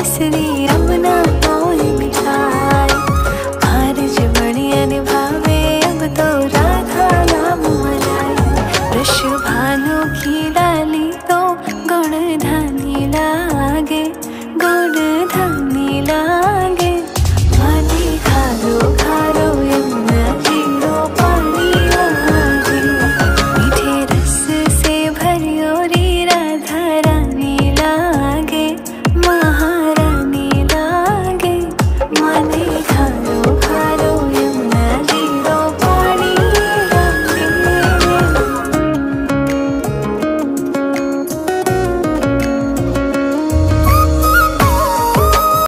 பேசுதே